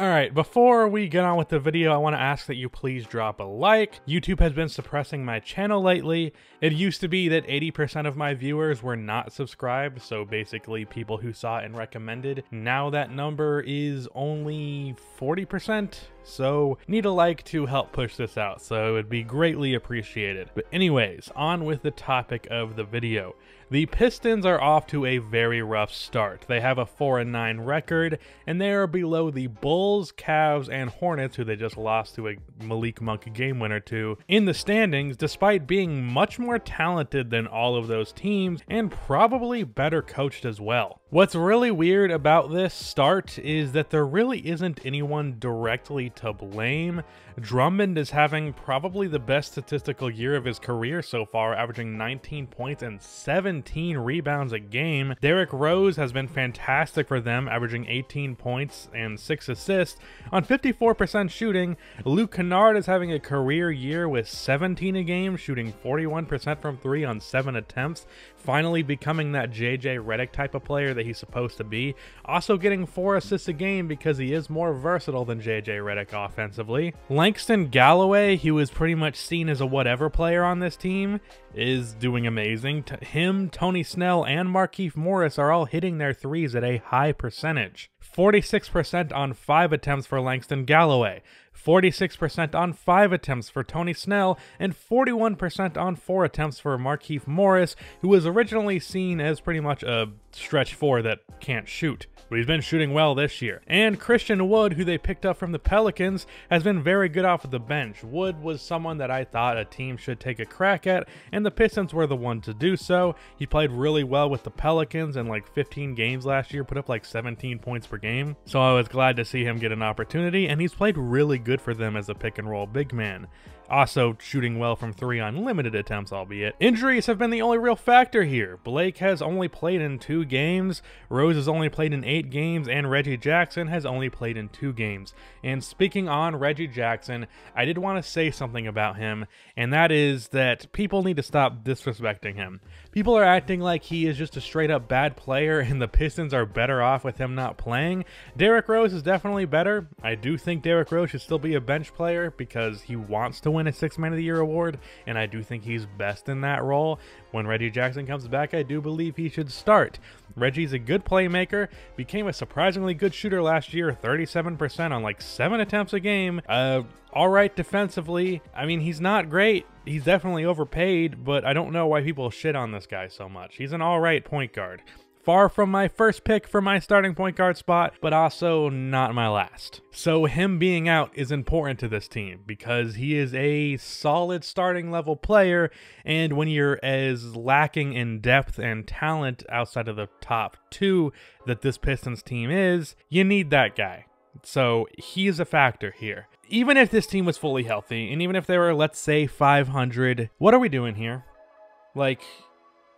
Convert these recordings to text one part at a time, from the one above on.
Alright, before we get on with the video, I want to ask that you please drop a like. YouTube has been suppressing my channel lately. It used to be that 80% of my viewers were not subscribed, so basically people who saw it and recommended. Now that number is only 40%, so need a like to help push this out, so it would be greatly appreciated. But anyways, on with the topic of the video. The Pistons are off to a very rough start. They have a 4-9 record, and they are below the Bulls, Cavs, and Hornets, who they just lost to a Malik Monk game winner to, in the standings, despite being much more talented than all of those teams, and probably better coached as well. What's really weird about this start is that there really isn't anyone directly to blame. Drummond is having probably the best statistical year of his career so far, averaging 19 points and 17 rebounds a game. Derrick Rose has been fantastic for them, averaging 18 points and 6 assists on 54% shooting. Luke Kennard is having a career year with 17 a game, shooting 41% from 3 on 7 attempts, finally becoming that JJ Redick type of player that he's supposed to be. Also getting 4 assists a game because he is more versatile than JJ Redick offensively. Langston Galloway, who is pretty much seen as a whatever player on this team, is doing amazing. T him, Tony Snell, and Markieff Morris are all hitting their threes at a high percentage. 46% on 5 attempts for Langston Galloway, 46% on 5 attempts for Tony Snell, and 41% on 4 attempts for Markieff Morris, who was originally seen as pretty much a stretch 4 that can't shoot but he's been shooting well this year. And Christian Wood, who they picked up from the Pelicans, has been very good off of the bench. Wood was someone that I thought a team should take a crack at, and the Pistons were the one to do so. He played really well with the Pelicans in like 15 games last year, put up like 17 points per game. So I was glad to see him get an opportunity, and he's played really good for them as a pick and roll big man also shooting well from three on limited attempts, albeit. Injuries have been the only real factor here. Blake has only played in two games, Rose has only played in eight games, and Reggie Jackson has only played in two games. And speaking on Reggie Jackson, I did want to say something about him, and that is that people need to stop disrespecting him. People are acting like he is just a straight up bad player and the Pistons are better off with him not playing. Derrick Rose is definitely better. I do think Derrick Rose should still be a bench player because he wants to win a Six Man of the Year award, and I do think he's best in that role. When Reggie Jackson comes back, I do believe he should start. Reggie's a good playmaker, became a surprisingly good shooter last year, 37% on like 7 attempts a game. Uh, all right defensively. I mean, he's not great. He's definitely overpaid, but I don't know why people shit on this guy so much. He's an all right point guard. Far from my first pick for my starting point guard spot, but also not my last. So him being out is important to this team because he is a solid starting level player, and when you're as lacking in depth and talent outside of the top two that this Pistons team is, you need that guy. So he is a factor here. Even if this team was fully healthy, and even if they were, let's say, 500, what are we doing here? Like,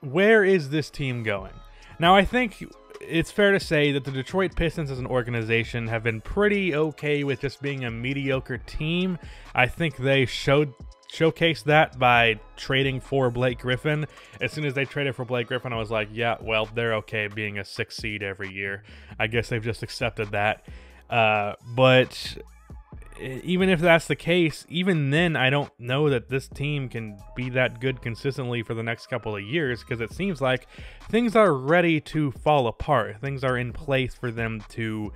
where is this team going? Now, I think it's fair to say that the Detroit Pistons as an organization have been pretty okay with just being a mediocre team. I think they showed showcased that by trading for Blake Griffin. As soon as they traded for Blake Griffin, I was like, yeah, well, they're okay being a six seed every year. I guess they've just accepted that. Uh, but even if that's the case, even then, I don't know that this team can be that good consistently for the next couple of years because it seems like things are ready to fall apart. Things are in place for them to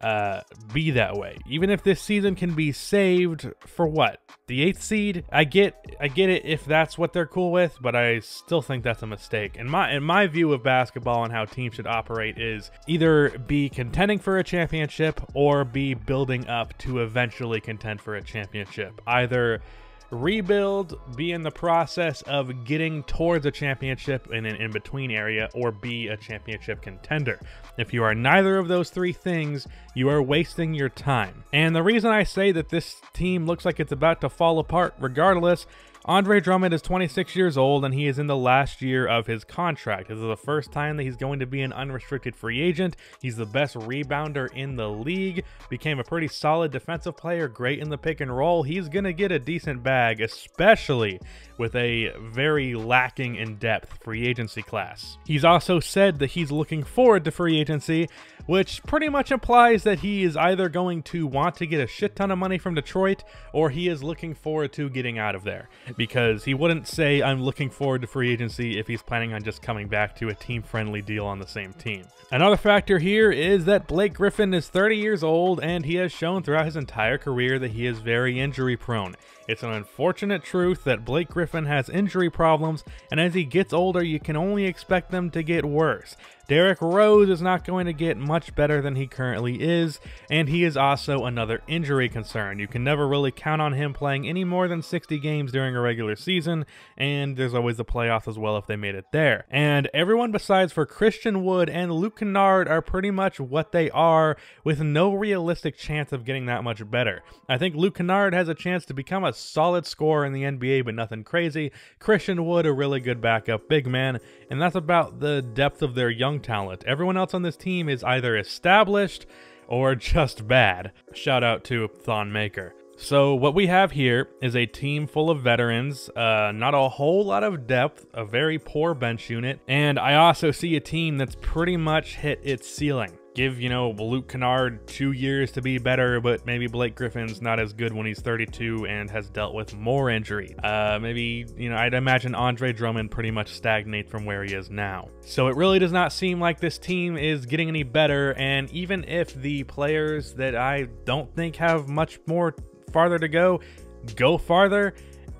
uh, be that way. Even if this season can be saved for what the eighth seed, I get I get it if that's what they're cool with, but I still think that's a mistake. And my in my view of basketball and how teams should operate is either be contending for a championship or be building up to eventually contend for a championship. Either rebuild, be in the process of getting towards a championship in an in between area, or be a championship contender. If you are neither of those three things, you are wasting your time. And the reason I say that this team looks like it's about to fall apart regardless Andre Drummond is 26 years old and he is in the last year of his contract. This is the first time that he's going to be an unrestricted free agent. He's the best rebounder in the league, became a pretty solid defensive player, great in the pick and roll. He's going to get a decent bag, especially with a very lacking in depth free agency class. He's also said that he's looking forward to free agency, which pretty much implies that he is either going to want to get a shit ton of money from Detroit or he is looking forward to getting out of there because he wouldn't say I'm looking forward to free agency if he's planning on just coming back to a team friendly deal on the same team. Another factor here is that Blake Griffin is 30 years old and he has shown throughout his entire career that he is very injury prone. It's an unfortunate truth that Blake Griffin has injury problems, and as he gets older, you can only expect them to get worse. Derrick Rose is not going to get much better than he currently is, and he is also another injury concern. You can never really count on him playing any more than 60 games during a regular season, and there's always the playoffs as well if they made it there. And everyone besides for Christian Wood and Luke Kennard are pretty much what they are, with no realistic chance of getting that much better. I think Luke Kennard has a chance to become a solid scorer in the NBA, but nothing crazy. Christian Wood, a really good backup big man, and that's about the depth of their young talent. Everyone else on this team is either established or just bad. Shout out to Thon Maker. So what we have here is a team full of veterans, uh, not a whole lot of depth, a very poor bench unit, and I also see a team that's pretty much hit its ceiling give, you know, Luke Kennard two years to be better, but maybe Blake Griffin's not as good when he's 32 and has dealt with more injury. Uh, maybe, you know, I'd imagine Andre Drummond pretty much stagnate from where he is now. So it really does not seem like this team is getting any better, and even if the players that I don't think have much more farther to go go farther,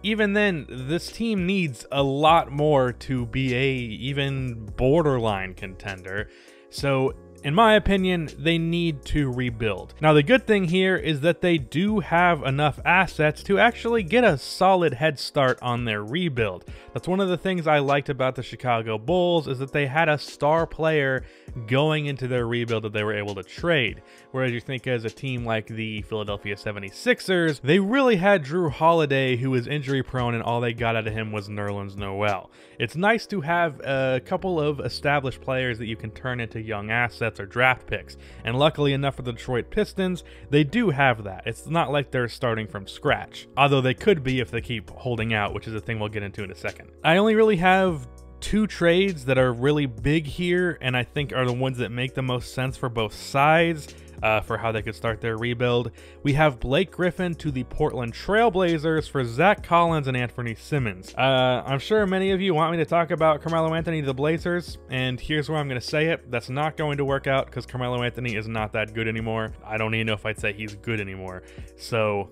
even then, this team needs a lot more to be a even borderline contender. So in my opinion, they need to rebuild. Now, the good thing here is that they do have enough assets to actually get a solid head start on their rebuild. That's one of the things I liked about the Chicago Bulls is that they had a star player going into their rebuild that they were able to trade. Whereas you think as a team like the Philadelphia 76ers, they really had Jrue Holiday who was injury prone and all they got out of him was Nerlens Noel. It's nice to have a couple of established players that you can turn into young assets assets or draft picks. And luckily enough for the Detroit Pistons, they do have that. It's not like they're starting from scratch, although they could be if they keep holding out, which is a thing we'll get into in a second. I only really have two trades that are really big here, and I think are the ones that make the most sense for both sides uh, for how they could start their rebuild. We have Blake Griffin to the Portland Trailblazers for Zach Collins and Anthony Simmons. Uh, I'm sure many of you want me to talk about Carmelo Anthony to the Blazers, and here's where I'm going to say it. That's not going to work out because Carmelo Anthony is not that good anymore. I don't even know if I'd say he's good anymore. So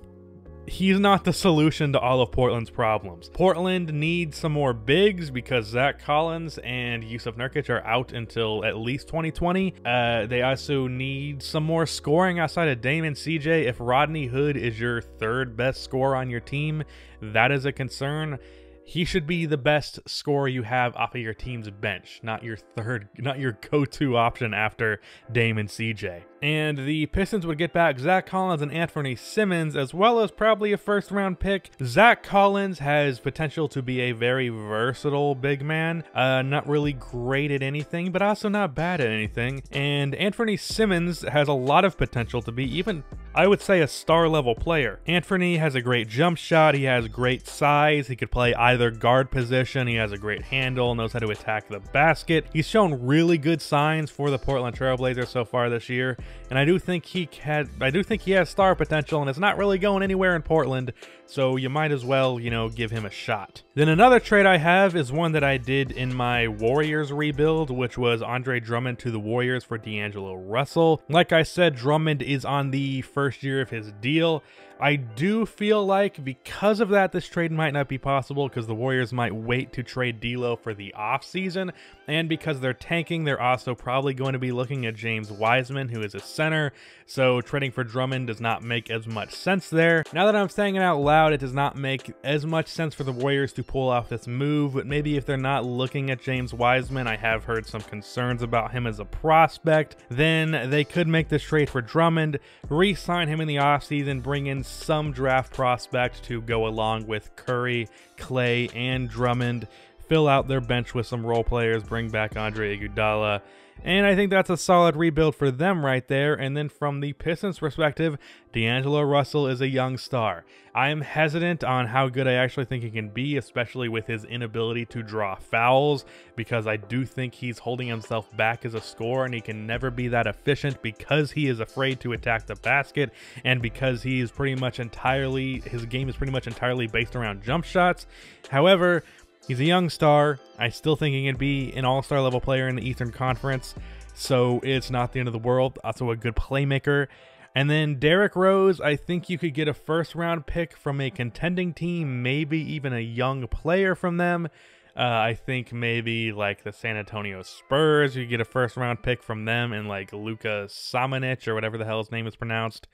he's not the solution to all of Portland's problems. Portland needs some more bigs because Zach Collins and Jusuf Nurkic are out until at least 2020. Uh, they also need some more scoring outside of Dame and CJ. If Rodney Hood is your third best scorer on your team, that is a concern he should be the best scorer you have off of your team's bench, not your third, not your go-to option after Dame and CJ. And the Pistons would get back Zach Collins and Anthony Simmons, as well as probably a first round pick. Zach Collins has potential to be a very versatile big man, uh, not really great at anything, but also not bad at anything. And Anthony Simmons has a lot of potential to be even, I would say, a star level player. Anthony has a great jump shot, he has great size, he could play either guard position. He has a great handle, knows how to attack the basket. He's shown really good signs for the Portland Trailblazers so far this year, and I do think he had I do think he has star potential, and it's not really going anywhere in Portland. So you might as well, you know, give him a shot. Then another trade I have is one that I did in my Warriors rebuild, which was Andre Drummond to the Warriors for D'Angelo Russell. Like I said, Drummond is on the first year of his deal. I do feel like because of that, this trade might not be possible because the Warriors might wait to trade D'Lo for the offseason, and because they're tanking, they're also probably going to be looking at James Wiseman, who is a center, so trading for Drummond does not make as much sense there. Now that I'm saying it out loud, it does not make as much sense for the Warriors to pull off this move, but maybe if they're not looking at James Wiseman, I have heard some concerns about him as a prospect, then they could make this trade for Drummond, re sign him in the offseason, bring in some draft prospect to go along with Curry, Clay, and Drummond, fill out their bench with some role players, bring back Andre Iguodala, and I think that's a solid rebuild for them right there. And then from the Pistons perspective, D'Angelo Russell is a young star. I am hesitant on how good I actually think he can be, especially with his inability to draw fouls, because I do think he's holding himself back as a scorer and he can never be that efficient because he is afraid to attack the basket and because he is pretty much entirely, his game is pretty much entirely based around jump shots. However, He's a young star. I still think he can be an all star level player in the Eastern Conference, so it's not the end of the world. Also, a good playmaker. And then Derrick Rose, I think you could get a first round pick from a contending team, maybe even a young player from them. Uh, I think maybe like the San Antonio Spurs, you get a first round pick from them and like Luka Samanic or whatever the hell his name is pronounced.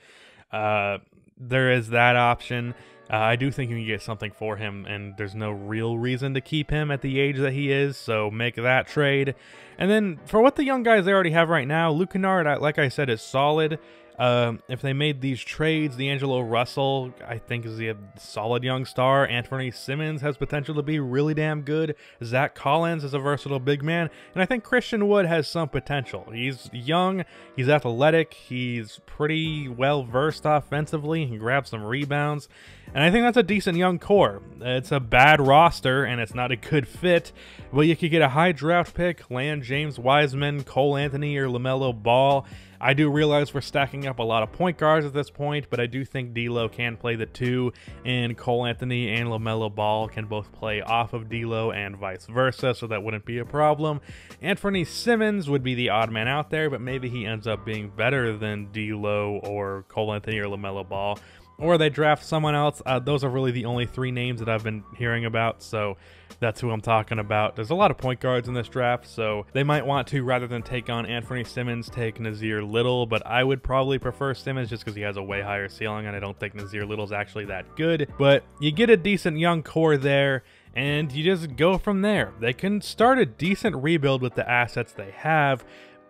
Uh, there is that option. Uh, I do think you can get something for him, and there's no real reason to keep him at the age that he is, so make that trade. And then for what the young guys they already have right now, Luke Kennard, like I said, is solid. Um, if they made these trades, D'Angelo Russell, I think, is a solid young star. Anthony Simmons has potential to be really damn good. Zach Collins is a versatile big man. And I think Christian Wood has some potential. He's young, he's athletic, he's pretty well versed offensively, he can grab some rebounds. And I think that's a decent young core. It's a bad roster and it's not a good fit, but you could get a high draft pick, land James Wiseman, Cole Anthony, or LaMelo Ball. I do realize we're stacking up a lot of point guards at this point, but I do think D'Lo can play the two, and Cole Anthony and LaMelo Ball can both play off of D'Lo and vice versa, so that wouldn't be a problem. Anthony Simmons would be the odd man out there, but maybe he ends up being better than D'Lo or Cole Anthony or LaMelo Ball or they draft someone else. Uh, those are really the only three names that I've been hearing about, so that's who I'm talking about. There's a lot of point guards in this draft, so they might want to, rather than take on Anthony Simmons, take Nassir Little, but I would probably prefer Simmons just because he has a way higher ceiling, and I don't think Nassir Little's actually that good. But you get a decent young core there, and you just go from there. They can start a decent rebuild with the assets they have,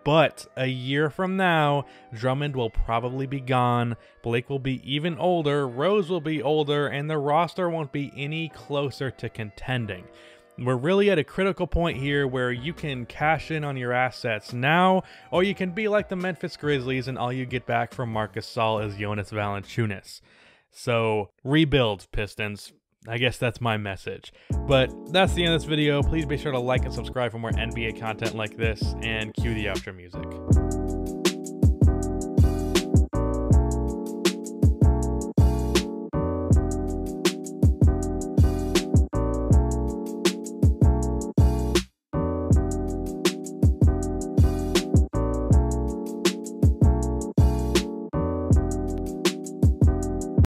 but a year from now, Drummond will probably be gone, Blake will be even older, Rose will be older, and the roster won't be any closer to contending. We're really at a critical point here where you can cash in on your assets now, or you can be like the Memphis Grizzlies and all you get back from Marcus Gasol is Jonas Valanciunas. So, rebuild, Pistons. I guess that's my message. But that's the end of this video. Please be sure to like and subscribe for more NBA content like this, and cue the outro music.